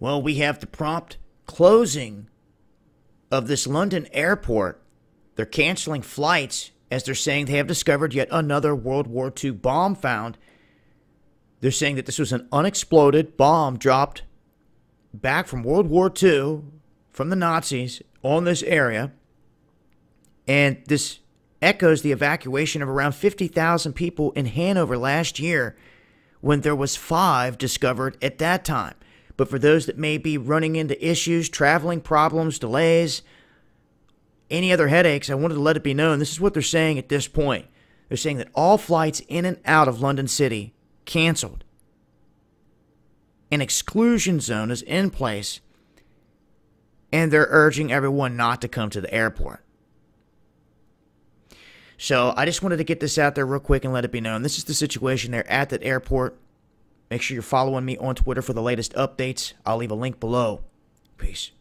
Well, we have the prompt closing of this London airport. They're canceling flights as they're saying they have discovered yet another World War II bomb found. They're saying that this was an unexploded bomb dropped back from World War II from the Nazis on this area. And this echoes the evacuation of around 50,000 people in Hanover last year when there was 5 discovered at that time. But for those that may be running into issues, traveling problems, delays, any other headaches, I wanted to let it be known this is what they're saying at this point. They're saying that all flights in and out of London City canceled. An exclusion zone is in place, and they're urging everyone not to come to the airport. So I just wanted to get this out there real quick and let it be known. This is the situation there at that airport. Make sure you're following me on Twitter for the latest updates. I'll leave a link below. Peace.